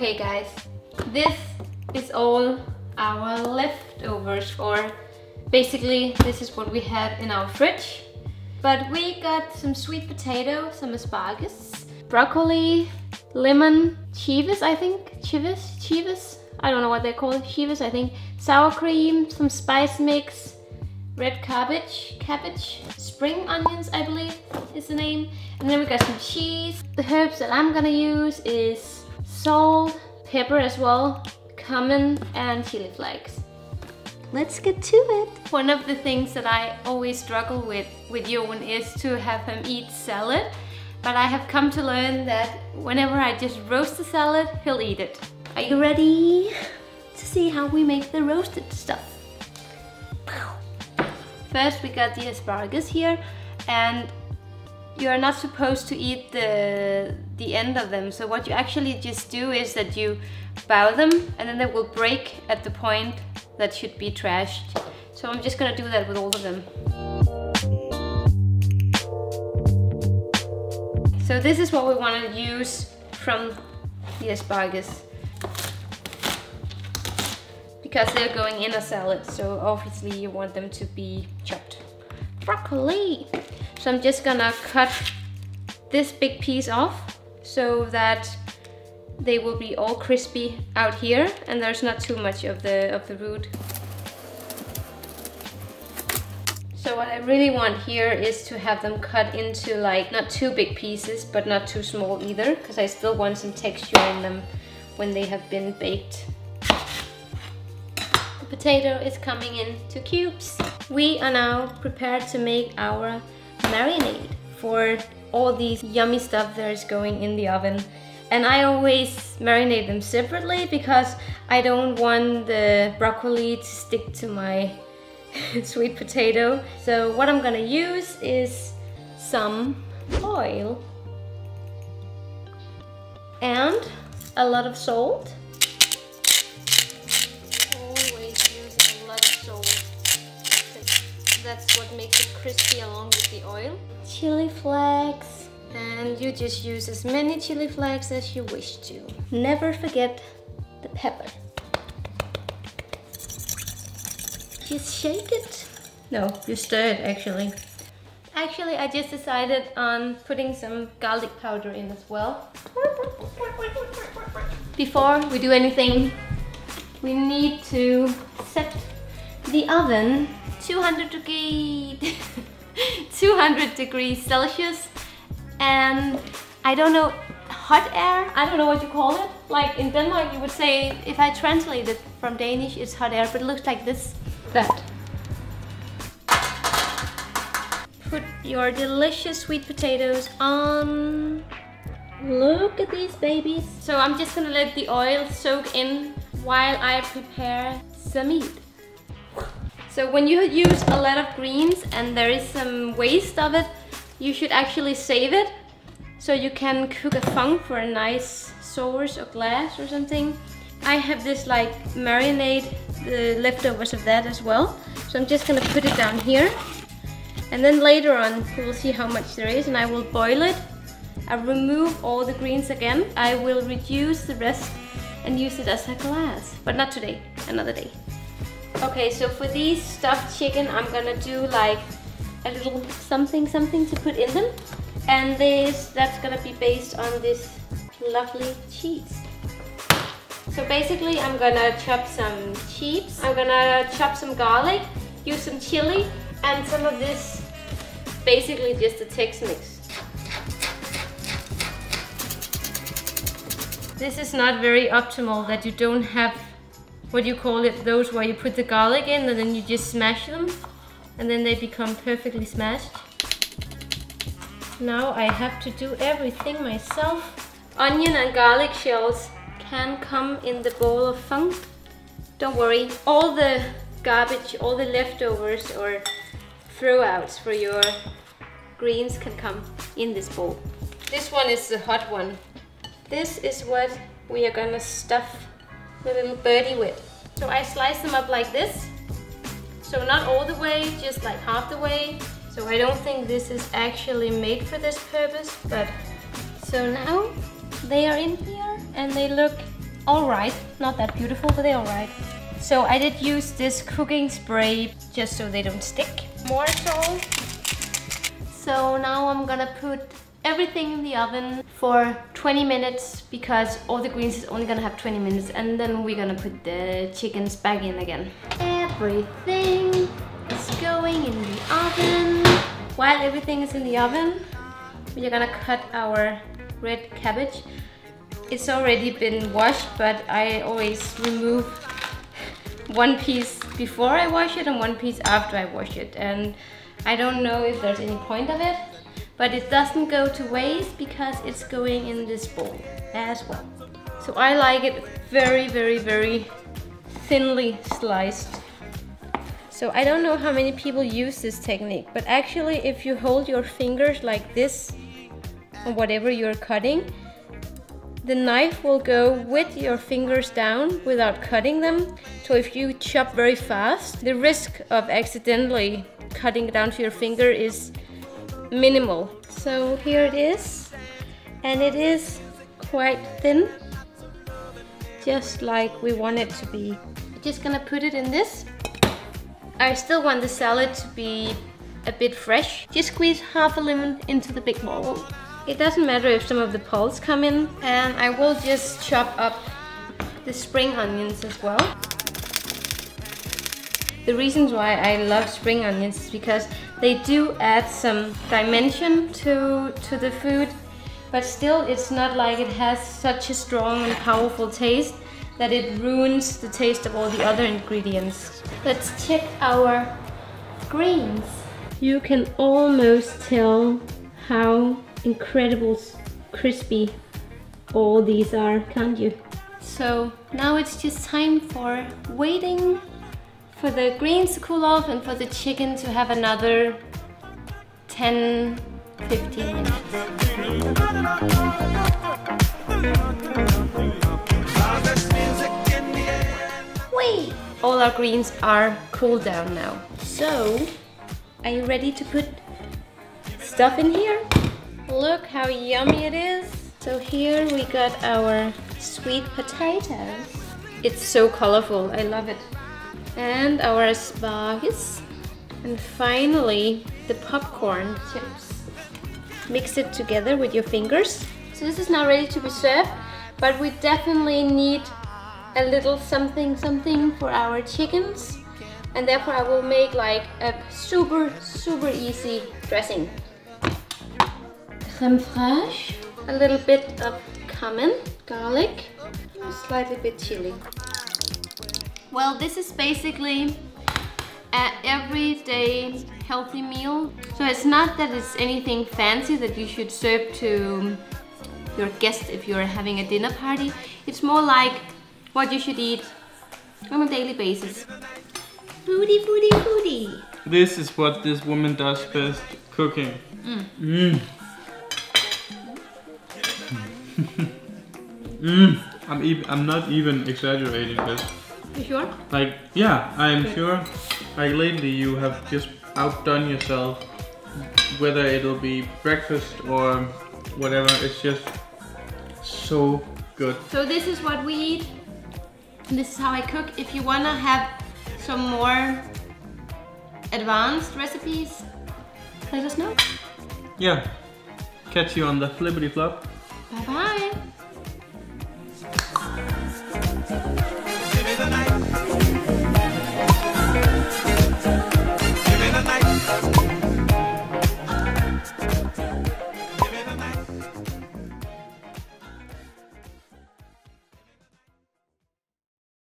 Okay guys, this is all our leftovers or basically this is what we have in our fridge. But we got some sweet potato, some asparagus, broccoli, lemon, chives I think, chives, chives, I don't know what they call it, chives I think, sour cream, some spice mix, red cabbage, cabbage, spring onions I believe is the name, and then we got some cheese. The herbs that I'm gonna use is salt, pepper as well, cumin and chili flakes. Let's get to it. One of the things that I always struggle with with Joen is to have him eat salad. But I have come to learn that whenever I just roast the salad, he'll eat it. Are you ready to see how we make the roasted stuff? First we got the asparagus here and you're not supposed to eat the, the end of them. So what you actually just do is that you bow them and then they will break at the point that should be trashed. So I'm just gonna do that with all of them. So this is what we wanna use from the asparagus. Because they're going in a salad, so obviously you want them to be chopped. Broccoli! So I'm just gonna cut this big piece off so that they will be all crispy out here and there's not too much of the of the root. So what I really want here is to have them cut into like not too big pieces but not too small either because I still want some texture in them when they have been baked. The potato is coming into cubes. We are now prepared to make our marinade for all these yummy stuff that is going in the oven. And I always marinate them separately because I don't want the broccoli to stick to my sweet potato. So what I'm gonna use is some oil and a lot of salt. That's what makes it crispy along with the oil. Chili flakes. And you just use as many chili flakes as you wish to. Never forget the pepper. Just shake it. No, you stir it actually. Actually, I just decided on putting some garlic powder in as well. Before we do anything, we need to set the oven 200 degrees 200 degrees Celsius. And I don't know hot air I don't know what you call it. Like in Denmark you would say if I translate it from Danish it's hot air but it looks like this. That. Put your delicious sweet potatoes on. Look at these babies. So I'm just gonna let the oil soak in while I prepare some meat so when you use a lot of greens and there is some waste of it, you should actually save it so you can cook a fung for a nice sauce or glass or something. I have this like marinade, the leftovers of that as well. So I'm just gonna put it down here. And then later on, we will see how much there is and I will boil it. I remove all the greens again. I will reduce the rest and use it as a glass, but not today, another day. Okay, so for these stuffed chicken, I'm gonna do like a little something something to put in them. And this, that's gonna be based on this lovely cheese. So basically I'm gonna chop some cheese, I'm gonna chop some garlic, use some chili, and some of this, basically just a Tex-Mix. This is not very optimal that you don't have what do you call it, those where you put the garlic in and then you just smash them and then they become perfectly smashed. Now I have to do everything myself. Onion and garlic shells can come in the bowl of fung. Don't worry, all the garbage, all the leftovers or throwouts for your greens can come in this bowl. This one is the hot one. This is what we are gonna stuff the little birdie with. So I slice them up like this. So not all the way, just like half the way. So I don't think this is actually made for this purpose, but so now they are in here and they look alright. Not that beautiful, but they're alright. So I did use this cooking spray just so they don't stick. More salt. So now I'm gonna put everything in the oven for 20 minutes because all the greens is only gonna have 20 minutes and then we're gonna put the chickens back in again. Everything is going in the oven. While everything is in the oven, we're gonna cut our red cabbage. It's already been washed, but I always remove one piece before I wash it and one piece after I wash it. And I don't know if there's any point of it, but it doesn't go to waste because it's going in this bowl as well. So I like it very, very, very thinly sliced. So I don't know how many people use this technique, but actually if you hold your fingers like this on whatever you're cutting, the knife will go with your fingers down without cutting them. So if you chop very fast, the risk of accidentally cutting down to your finger is minimal. So here it is, and it is quite thin, just like we want it to be. Just gonna put it in this. I still want the salad to be a bit fresh. Just squeeze half a lemon into the big bowl. It doesn't matter if some of the pulps come in, and I will just chop up the spring onions as well. The reasons why I love spring onions is because they do add some dimension to, to the food, but still it's not like it has such a strong and powerful taste that it ruins the taste of all the other ingredients. Let's check our greens. You can almost tell how incredible crispy all these are, can't you? So now it's just time for waiting for the greens to cool off and for the chicken to have another 10 15 minutes. Wait! All our greens are cooled down now. So, are you ready to put stuff in here? Look how yummy it is. So here we got our sweet potatoes. It's so colorful, I love it and our asparagus and finally the popcorn chips. Mix it together with your fingers. So this is now ready to be served but we definitely need a little something something for our chickens. And therefore I will make like a super super easy dressing. Creme fraiche a little bit of cumin garlic a slightly bit chili well, this is basically an everyday healthy meal. So it's not that it's anything fancy that you should serve to your guests if you're having a dinner party. It's more like what you should eat on a daily basis. Foodie, foodie, foodie. This is what this woman does best, cooking. Mm. Mm. mm. I'm, even, I'm not even exaggerating this. You sure? Like, yeah, I'm okay. sure. Like lately you have just outdone yourself. Whether it'll be breakfast or whatever, it's just so good. So this is what we eat. and This is how I cook. If you wanna have some more advanced recipes, let us know. Yeah. Catch you on the flippity flop. Bye bye.